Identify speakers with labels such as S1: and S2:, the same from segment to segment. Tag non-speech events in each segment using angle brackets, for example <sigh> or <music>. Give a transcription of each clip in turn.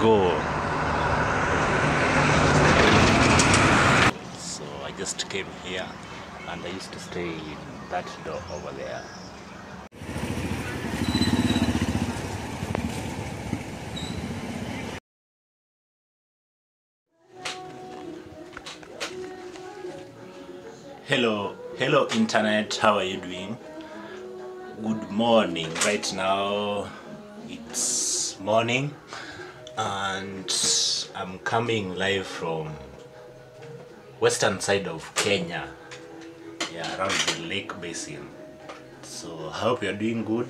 S1: go. So I just came here and I used to stay in that door over there. Hello, hello internet, how are you doing? Good morning. Right now it's morning and I'm coming live from western side of Kenya. Yeah, around the lake basin. So I hope you're doing good.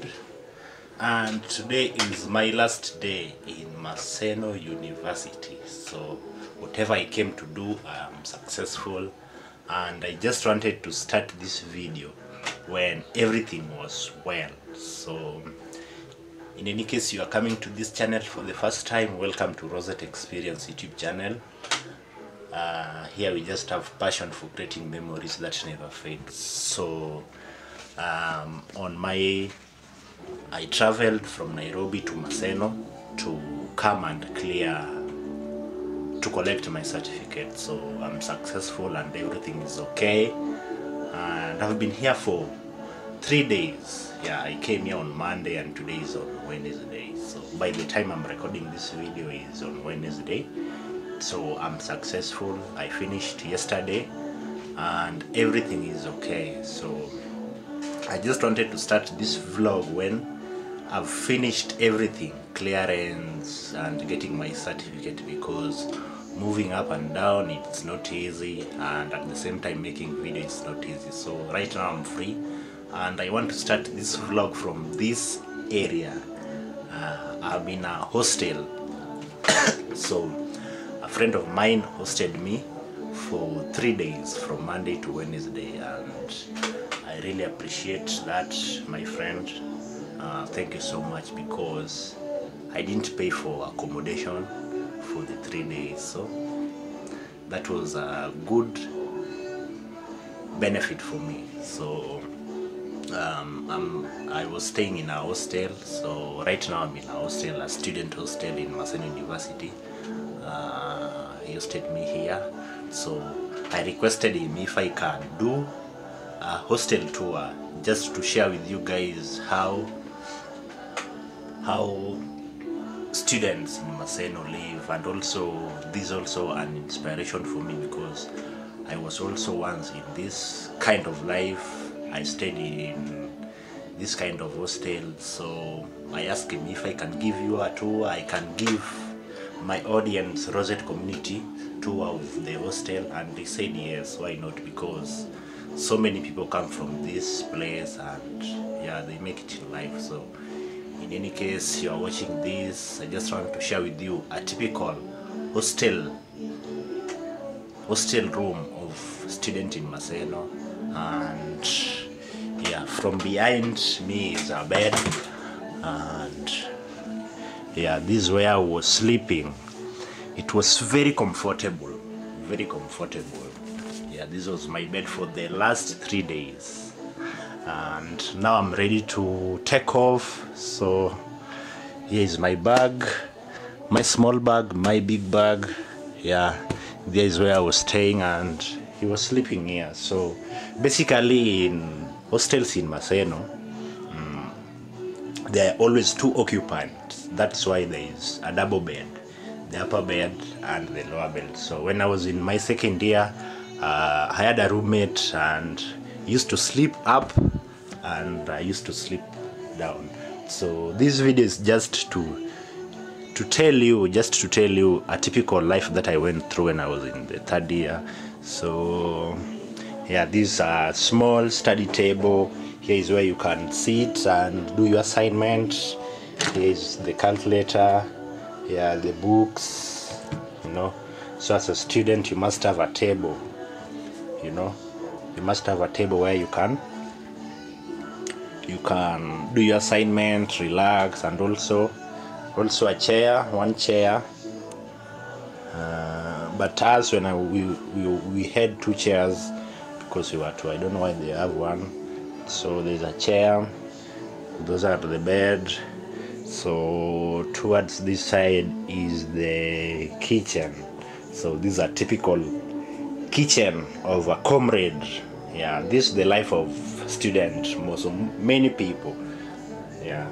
S1: And today is my last day in Maseno University. So whatever I came to do, I am successful. And I just wanted to start this video when everything was well. So in any case you are coming to this channel for the first time, welcome to Rosette Experience YouTube channel. Uh, here we just have passion for creating memories that never fade. So um, on my I traveled from Nairobi to Maseno to come and clear to collect my certificate. So I'm successful and everything is okay. And I've been here for three days. Yeah, I came here on Monday and today is on Wednesday. So by the time I'm recording this video is on Wednesday. So I'm successful. I finished yesterday and everything is okay. So I just wanted to start this vlog when I've finished everything clearance and getting my certificate because moving up and down it's not easy and at the same time making video is not easy so right now I'm free and I want to start this vlog from this area. Uh, I'm in a hostel. <coughs> So a friend of mine hosted me for three days from Monday to Wednesday. And I really appreciate that my friend. Uh, thank you so much because I didn't pay for accommodation for the three days. So that was a good benefit for me. So um, I'm, I was staying in a hostel so right now I'm in a hostel a student hostel in Maseno University. Uh, he hosted me here. So I requested him if I can do a hostel tour just to share with you guys how how students in Maseno live. And also this is also an inspiration for me because I was also once in this kind of life I stayed in this kind of hostel so I asked him if I can give you a tour. I can give my audience Rosette community tour of the hostel and they said yes why not? Because so many people come from this place and yeah they make it in life. So in any case you are watching this. I just want to share with you a typical hostel hostel room of student in Maseno and yeah from behind me is a bed and yeah this is where I was sleeping. It was very comfortable very comfortable. Yeah this was my bed for the last three days. And now I'm ready to take off. So here is my bag my small bag my big bag. Yeah there is where I was staying and he was sleeping here. So basically in hostels in Maseno mm, there are always two occupants. That's why there is a double bed the upper bed and the lower bed. So when I was in my second year uh, I had a roommate and used to sleep up and I used to sleep down. So this video is just to to tell you just to tell you a typical life that I went through when I was in the third year so yeah this uh, small study table. Here is where you can sit and do your assignment here is the calculator. Yeah the books you know. So as a student you must have a table you know. You must have a table where you can you can do your assignment relax and also also a chair one chair. Uh, but us when I, we, we we had two chairs because we were two i don't know why they have one. So there's a chair those are the bed. So towards this side is the kitchen. So these are typical kitchen of a comrade. Yeah this is the life of student most of many people. Yeah.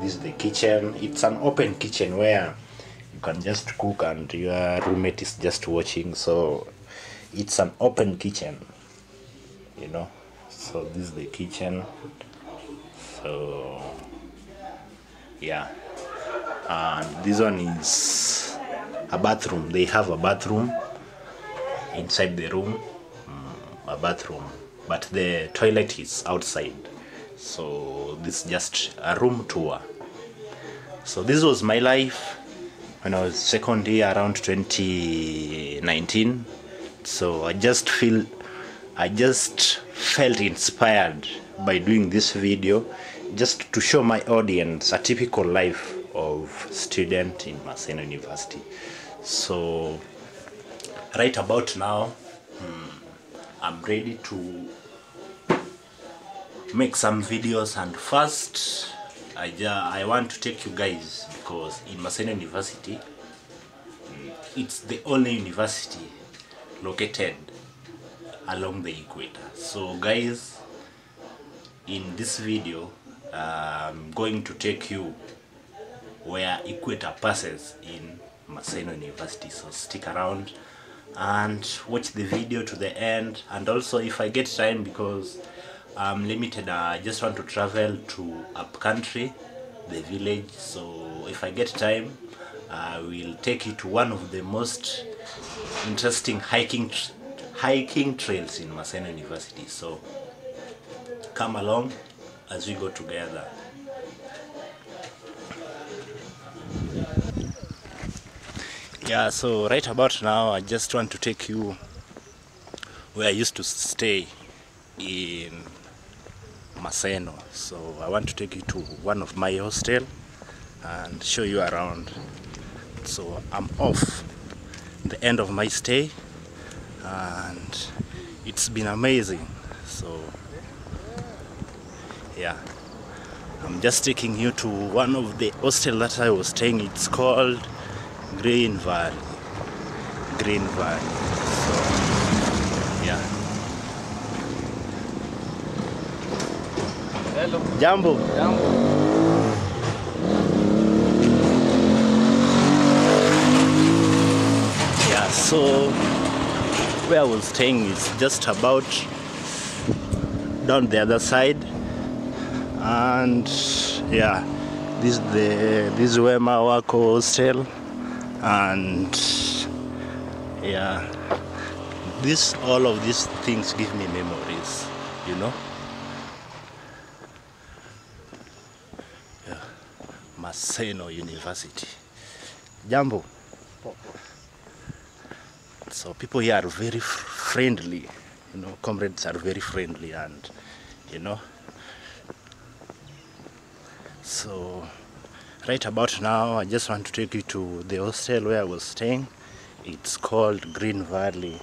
S1: This is the kitchen. It's an open kitchen where can just cook and your roommate is just watching so it's an open kitchen you know? So this is the kitchen. So yeah. And this one is a bathroom. They have a bathroom inside the room mm, a bathroom but the toilet is outside. So this is just a room tour. So this was my life when i was second year around 2019 so i just feel i just felt inspired by doing this video just to show my audience a typical life of student in Maseno University. So right about now hmm, i'm ready to make some videos and first I, I want to take you guys because in Maseno University mm, it's the only university located along the equator. So guys in this video I'm going to take you where equator passes in Maseno University. So stick around and watch the video to the end. And also if I get time because I'm limited I just want to travel to up country the village. So if I get time I will take you to one of the most interesting hiking hiking trails in Maseno University. So come along as we go together. Yeah so right about now i just want to take you where i used to stay in maseno. So i want to take you to one of my hostel and show you around. So i'm off the end of my stay and it's been amazing. So yeah. I'm just taking you to one of the hostel that i was staying. It's called green valley. Green valley so yeah
S2: Hello.
S1: Jambo.
S2: Jambo.
S1: yeah so where i was staying is just about down the other side. And yeah this is the this is where my work hostel. And yeah this all of these things give me memories you know maseno university. Jambo. So people here are very friendly. You know comrades are very friendly and you know. So right about now i just want to take you to the hostel where i was staying. It's called green valley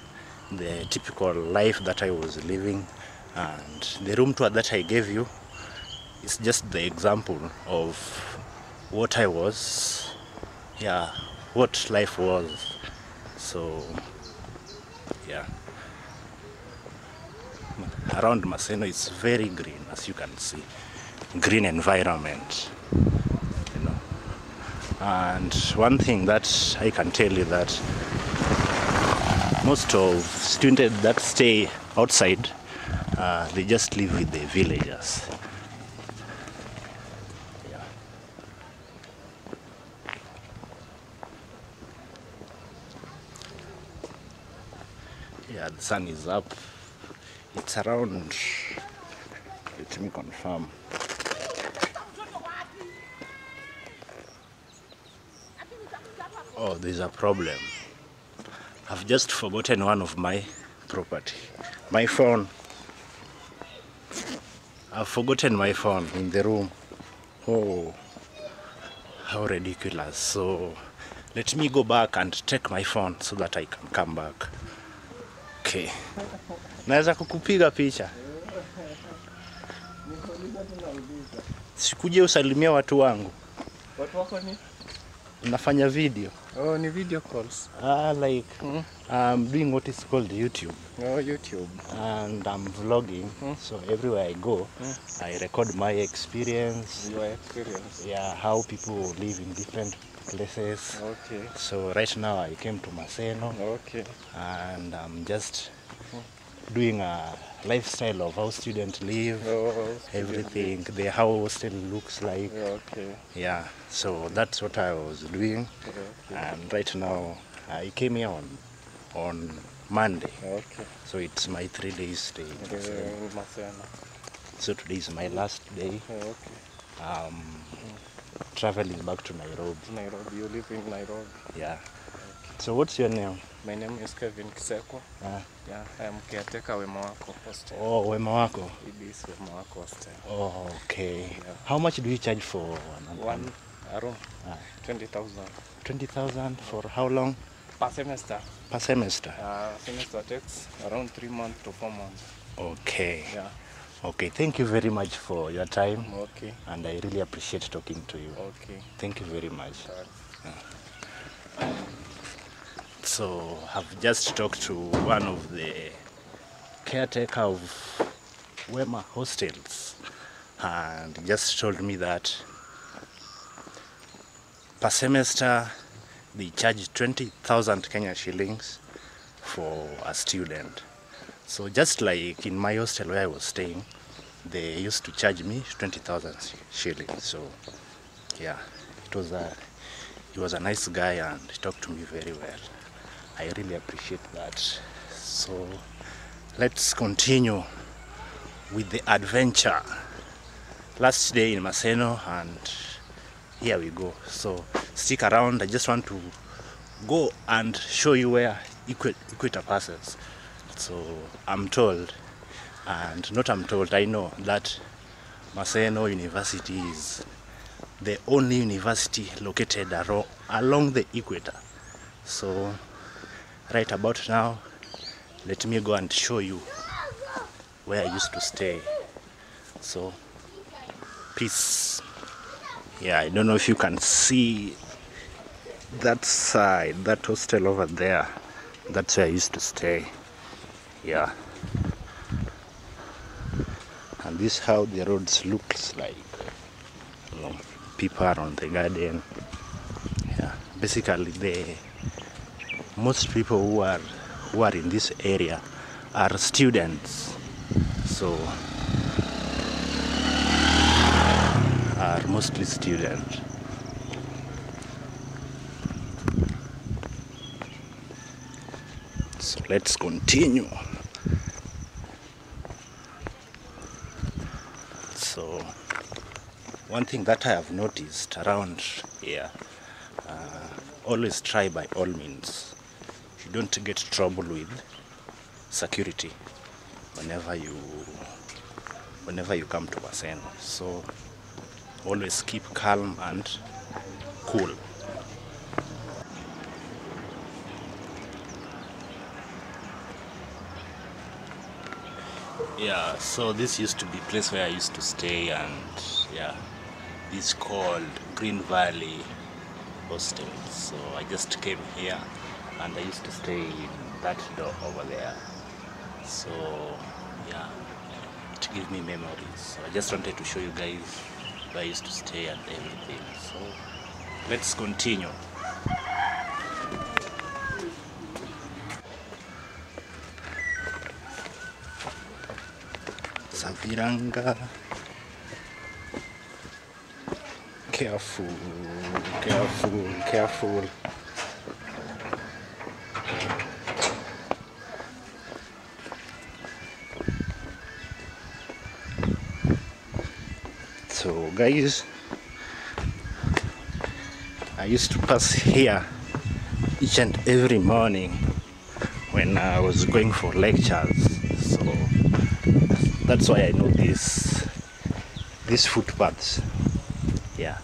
S1: the typical life that i was living. And the room tour that i gave you is just the example of what i was yeah what life was. So yeah. Around Maseno it's very green as you can see. Green environment you know. And one thing that I can tell you that most of students that stay outside uh, they just live with the villagers yeah the sun is up. It's around let me confirm. Oh there's a problem. I've just forgotten one of my property. My phone. I've forgotten my phone in the room. Oh how ridiculous. So let me go back and take my phone so that i can come back okay naweza kukupiga picha Sikuje usalimia watu wangu.
S2: Watu wako ni?
S1: Nafanya video.
S2: Oh, ni video calls.
S1: Ah, like
S2: Mm.
S1: I'm doing what is called YouTube
S2: Oh, YouTube.
S1: and I'm vlogging. Mm. So everywhere I go, mm. I record my experience.
S2: Your experience.
S1: Yeah, how people live in different places.
S2: Okay.
S1: So right now I came to Maseno
S2: Okay.
S1: and I'm just doing a lifestyle of how students live,
S2: Oh,
S1: everything, the how hostel looks like.
S2: Yeah, okay.
S1: Yeah, so that's what I was doing.
S2: Okay.
S1: And right now I came here on on Monday.
S2: Okay.
S1: So it's my three days stay. So today is my last day.
S2: Okay.
S1: Um, traveling back to Nairobi.
S2: Nairobi. You live in Nairobi.
S1: Yeah. Okay. So what's your name?
S2: My name is Kevin Kisekwa.
S1: Ah.
S2: Yeah, I am caretaker Wema Wako Hostel.
S1: Oh, wema wako.
S2: It is Wema Wako Hostel.
S1: Oh, okay.
S2: Yeah.
S1: How much do you charge for one?
S2: One room.
S1: Ah.
S2: 20,000
S1: Twenty thousand for how long?
S2: per semester.
S1: Per semester.
S2: Uh, semester takes around three months to four months.
S1: Okay.
S2: Yeah.
S1: Okay. Thank you very much for your time,
S2: Okay.
S1: and I really appreciate talking to you.
S2: Okay.
S1: Thank you very much. So I've just talked to one of the caretaker of Wema hostels and just told me that per semester they charge 20,000 Kenya shillings for a student. So just like in my hostel where I was staying, they used to charge me 20,000 shillings. So yeah, it was a he was a nice guy and he talked to me very well. I really appreciate that. So let's continue with the adventure. Last day in Maseno and here we go. So stick around. I just want to go and show you where Equator passes. So I'm told, and not I'm told, I know that Maseno University is the only university located along the equator. So, right about now, let me go and show you where I used to stay. So, peace. Yeah, I don't know if you can see that side, that hostel over there. That's where I used to stay. Yeah. And this how the roads looks like. You know, people around the garden. Yeah, basically the most people who are who are in this area are students. So are mostly students. So let's continue. So one thing that I have noticed around here, uh, always try by all means. You don't get trouble with security whenever you whenever you come to Maseno. So always keep calm and cool. Yeah, so this used to be place where I used to stay and yeah, it's called Green Valley Hostel. So I just came here and I used to stay in that door over there. So yeah, to give me memories. So I just wanted to show you guys where I used to stay and everything. So let's continue. Saviranga. Careful, careful, careful. So, guys, I used to pass here each and every morning when I was going for lectures. that's why I know this these footpaths. Yeah.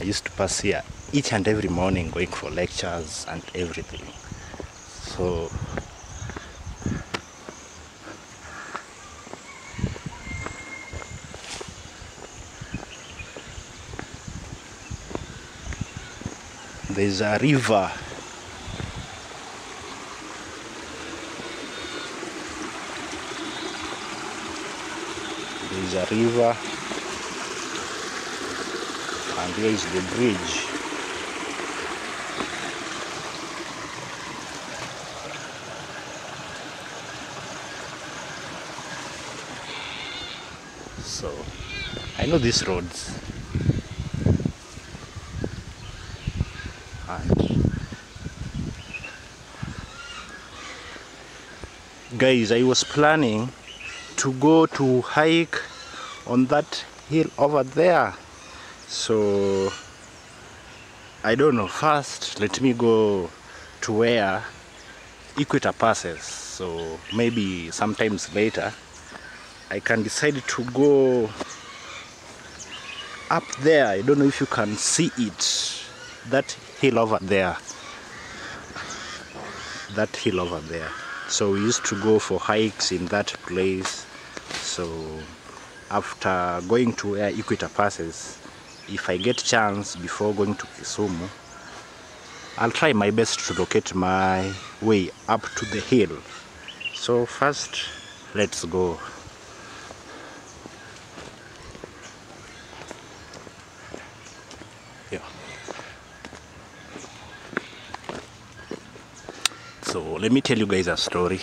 S1: I used to pass here each and every morning going for lectures and everything. So there's a river river and here is the bridge. So I know these roads. And guys I was planning to go to hike on that hill over there. So I don't know. First let me go to where Equator passes. So maybe sometimes later I can decide to go up there. I don't know if you can see it. That hill over there. That hill over there. So we used to go for hikes in that place. So after going to where Equator passes if I get chance before going to Kisumu I'll try my best to locate my way up to the hill. So first let's go. Yeah. So let me tell you guys a story.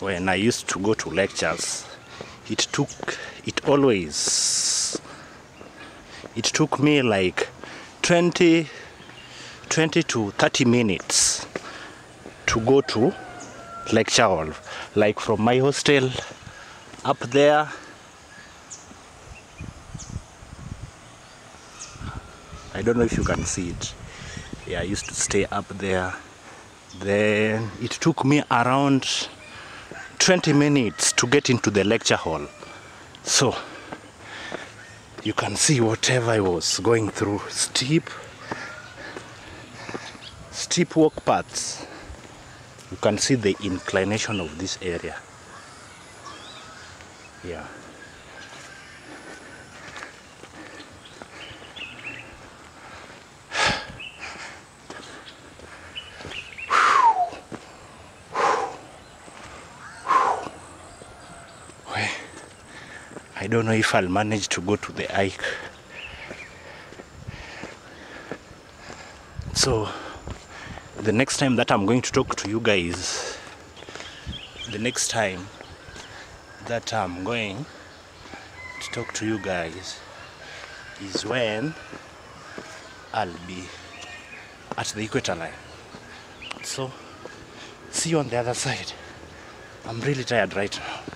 S1: When I used to go to lectures it took always. It took me like 20 20 to 30 minutes to go to lecture hall. Like from my hostel up there I don't know if you can see it. Yeah I used to stay up there. Then it took me around 20 minutes to get into the lecture hall so you can see whatever I was going through. Steep steep walk paths. You can see the inclination of this area. Yeah don't know if I'll manage to go to the hike. So, the next time that I'm going to talk to you guys, the next time that I'm going to talk to you guys is when I'll be at the equator line. So, see you on the other side. I'm really tired right now.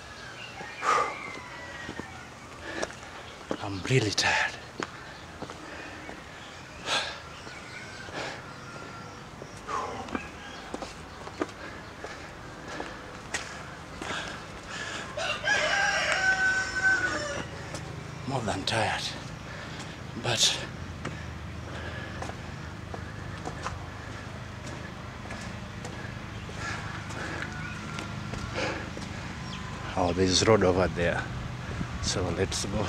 S1: Really tired. More than tired. But Oh, there's road over there. So let's go.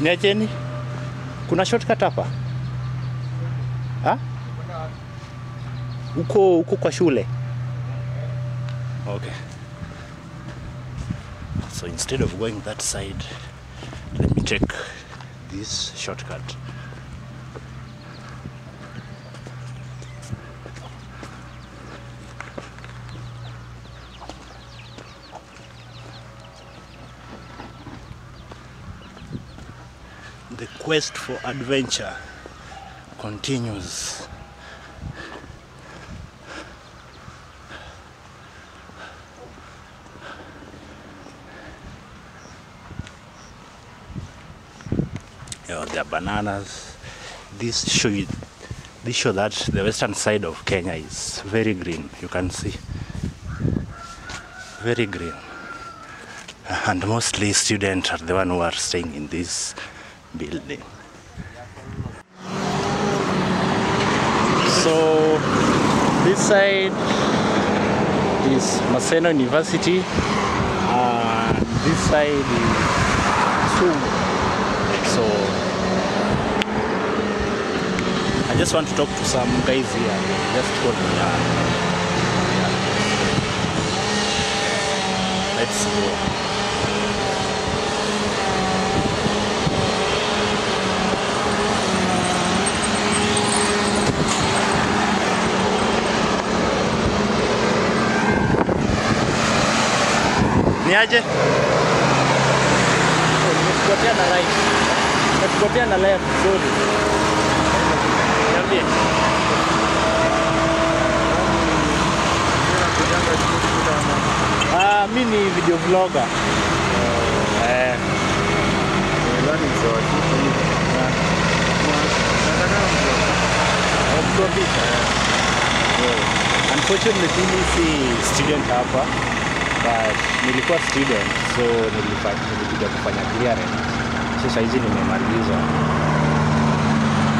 S1: Niacheni, kuna shortcut hapa ha? Uko uko kwa shule. Okay. So instead of going that side, let me take this shortcut. The quest for adventure continues. know, there are bananas. This show you, this show that the western side of Kenya is very green. You can see, very green, and mostly students are the one who are staying in this building. So this side is Maseno University and this side is school. So I just want to talk to some guys here. Just. Let's go. Niaje? mini na right. Na left, sorry. Niambie. Ah, mimi ni video vlogger. Eh, Mtwambika. Unfortunately mimi si student hapa but nilikuwa student so nilikuja kufanya clearance. Sasa hizi nimemaliza.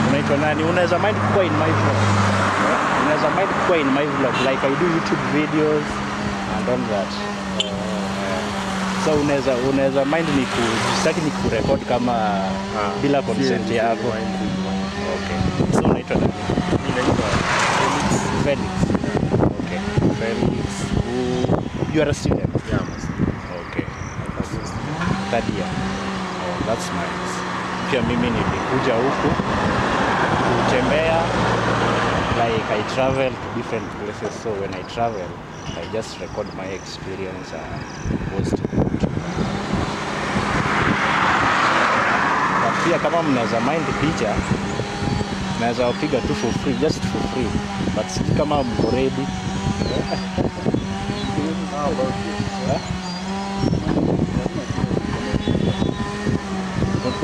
S1: Unaitwa nani? Unaweza mind kuwa in my vlog. Unaweza mind kuwa in my vlog like I do YouTube videos and all that. So unaweza unaweza mind ni ku sitaki ni kurekod kama bila consent yako. Okay. So unaitwa nani? Felix. Okay. Felix. You are a student. Okay. Third year. Oh, that's nice. Pia mimi nilikuja huku kutembea like I travel to different places so when I travel I just record my experience and post it. Pia kama mnaweza mind picha naweza piga tu for free just for free but sijui kama mko ready? <laughs>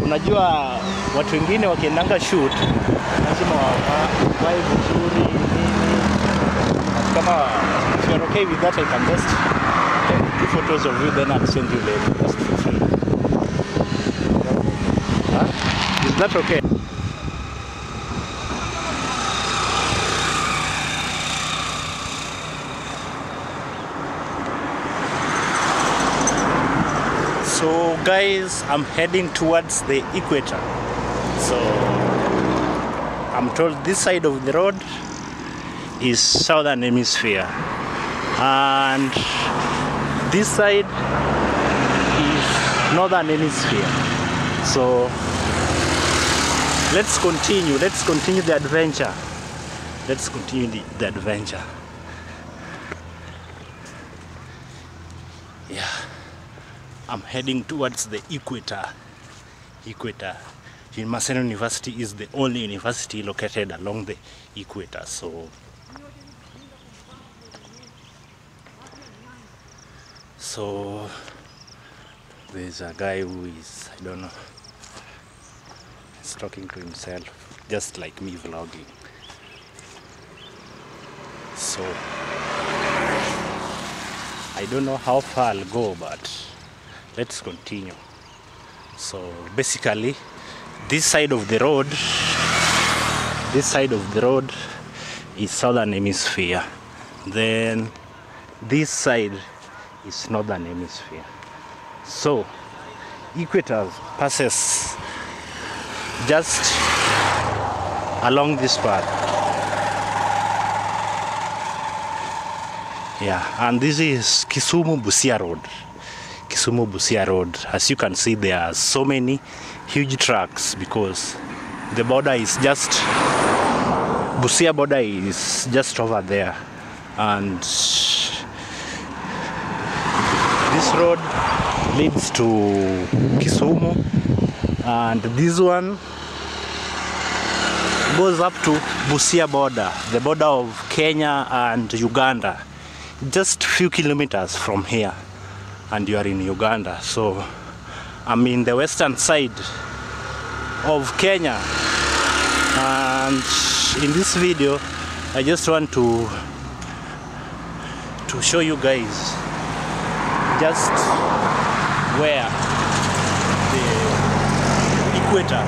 S1: unajua watu wengine wakiendanga shoot lazima wava- wavae vizuri nini. Kama if you're okay with that I can just take photos of you then I'll send you later for free is that okay guys, I'm heading towards the equator. So I'm told this side of the road is southern hemisphere and this side is northern hemisphere. So let's continue. Let's continue the adventure. Let's continue the, the adventure. I'm heading towards the equator. Equator. Maseno University is the only university located along the equator. So, so there's a guy who is I don't know. He's talking to himself, just like me vlogging. So I don't know how far I'll go, but let's continue. So basically, this side of the road, this side of the road is southern hemisphere. Then this side is northern hemisphere. So equator passes just along this path. Yeah, and this is Kisumu Busia Road. Kisumu Busia Road. As you can see, there are so many huge trucks because the border is just Busia border is just over there, and this road leads to Kisumu, and this one goes up to Busia border, the border of Kenya and Uganda, just few kilometers from here and you are in Uganda. So I'm in the western side of Kenya. And in this video, I just want to to show you guys just where the equator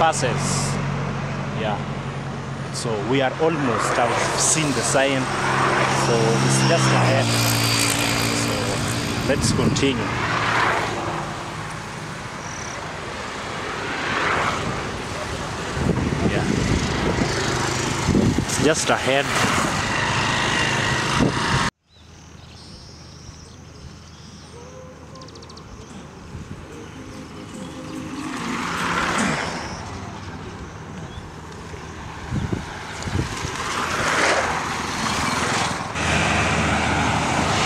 S1: passes. Yeah. So we are almost. I've seen the sign. So it's just ahead. Let's continue. Yeah. It's just ahead.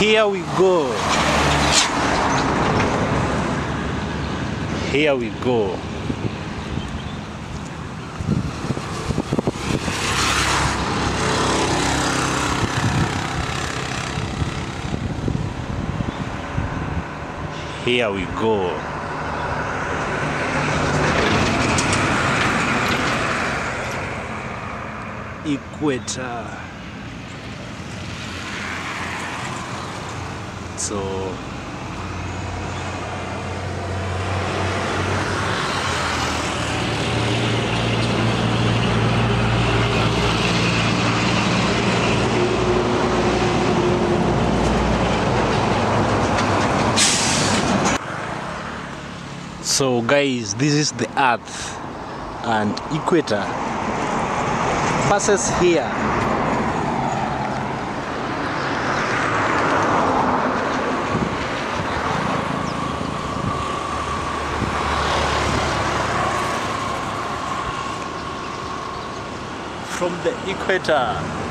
S1: Here we go. Here we go. Here we go. Equator. So So guys, this is the earth and equator passes here from the equator.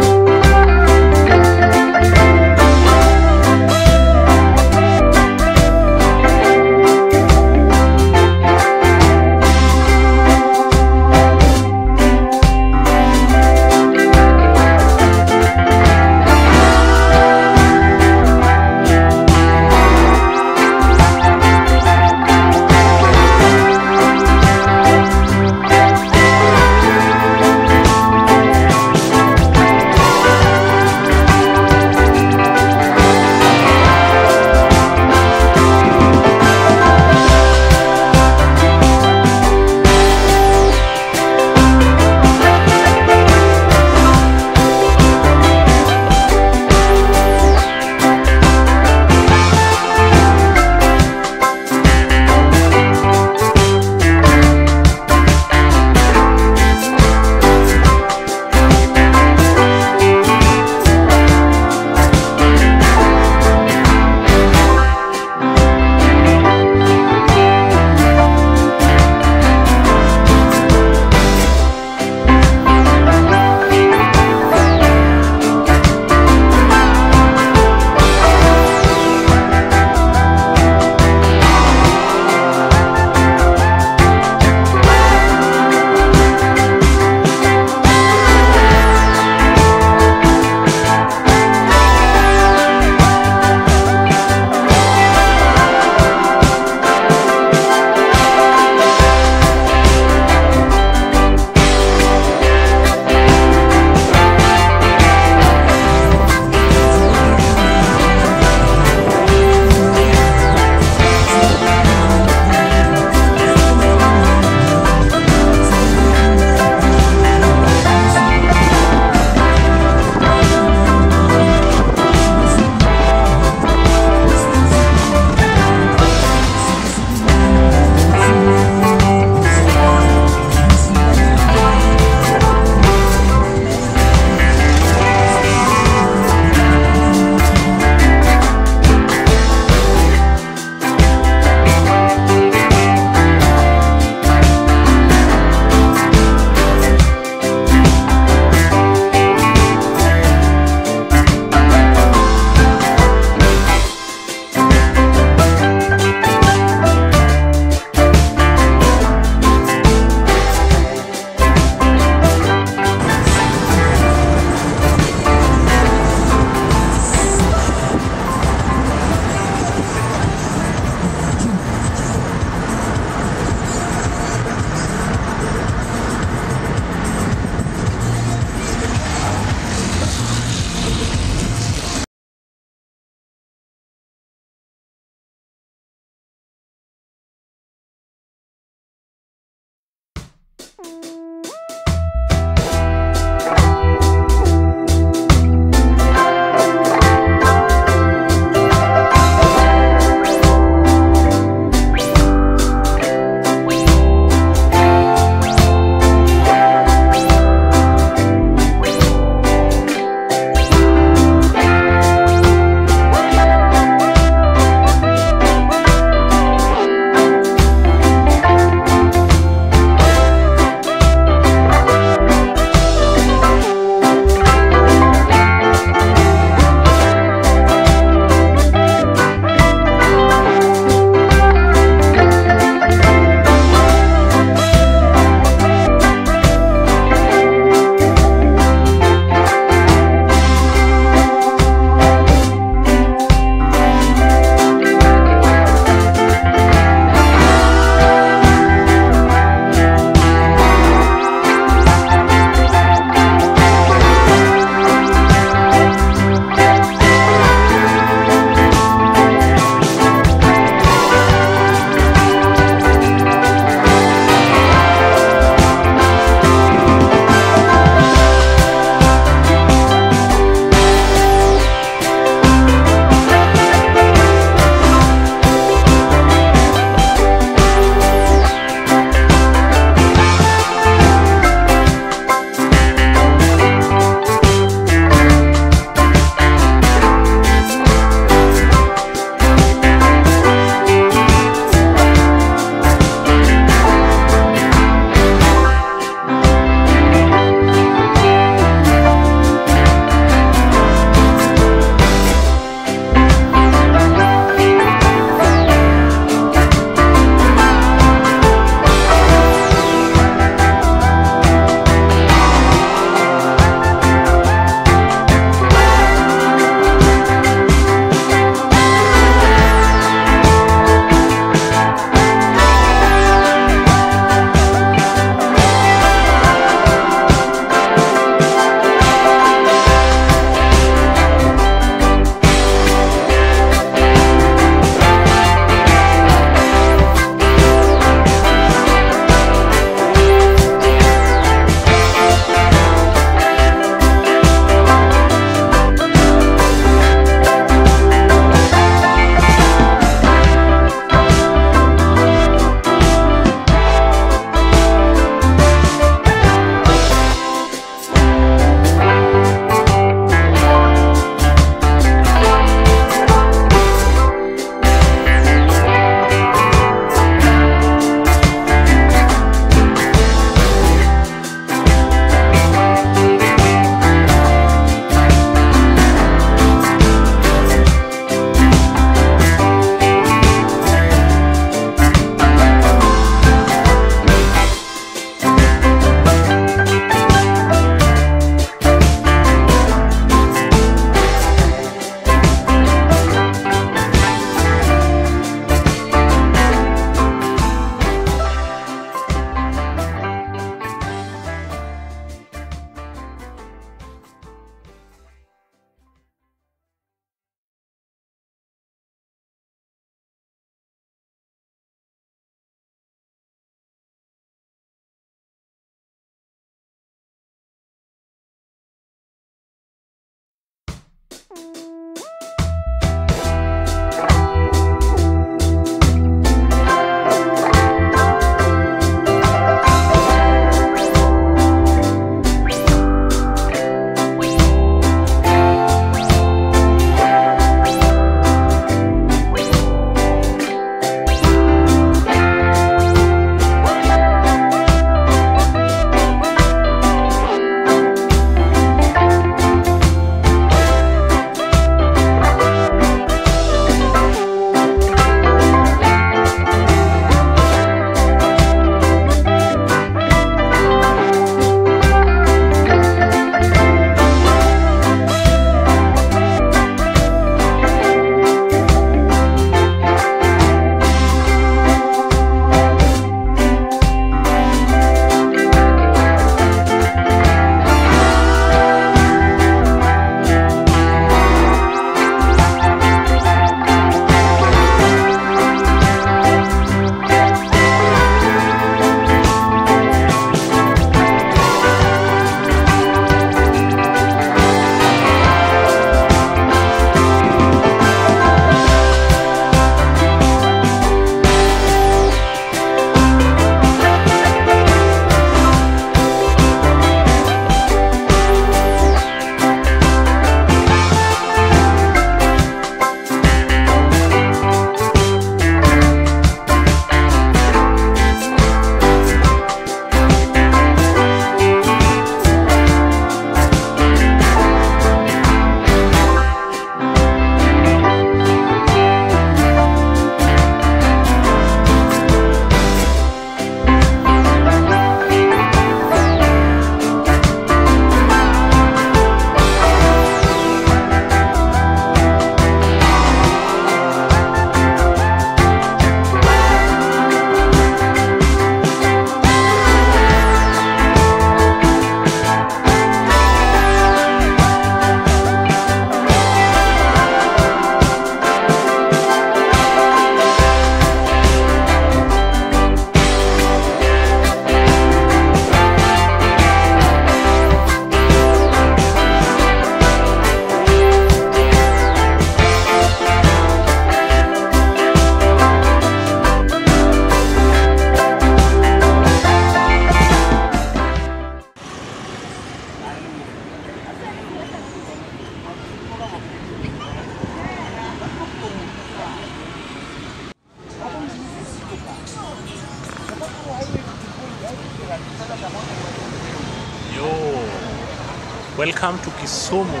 S1: Kisumu.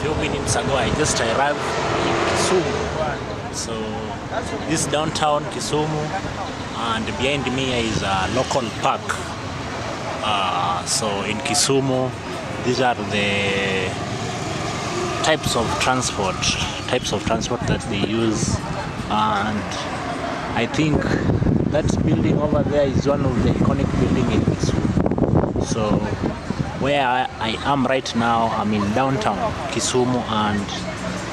S1: Few minutes ago, I just arrived in Kisumu. So this is downtown Kisumu, and behind me is a local park. Uh, so in Kisumu, these are the types of transport, types of transport that they use, and I think that building over there is one of the iconic building in Kisumu. So where I, I am right now, I'm in downtown Kisumu, and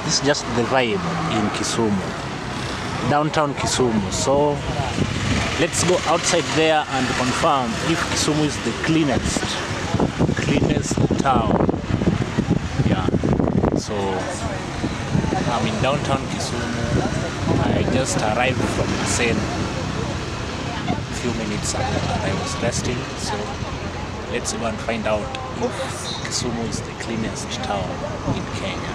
S1: this is just the vibe in Kisumu, downtown Kisumu. So let's go outside there and confirm if Kisumu is the cleanest, cleanest town. Yeah. So I'm in downtown Kisumu. I just arrived from Asen a few minutes ago and I was resting. So let's go and find out Kisumu is the cleanest town in Kenya.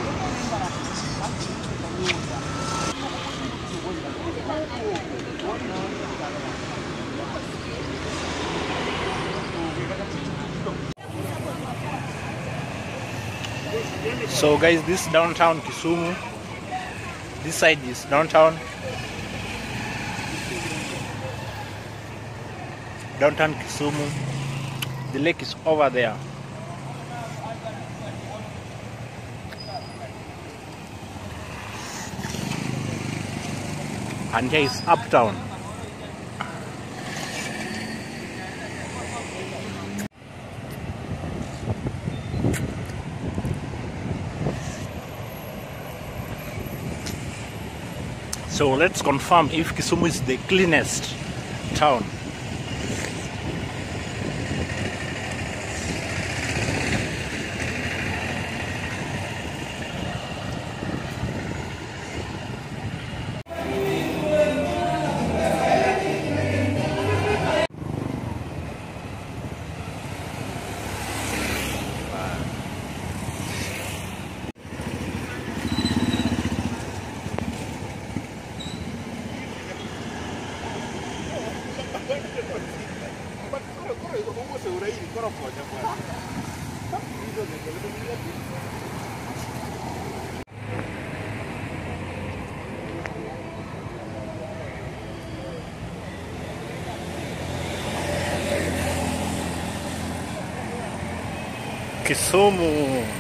S1: So guys, this is downtown Kisumu. This side is downtown. Downtown Kisumu. The lake is over there. And here is uptown. So let's confirm if Kisumu is the cleanest town. Kisumu.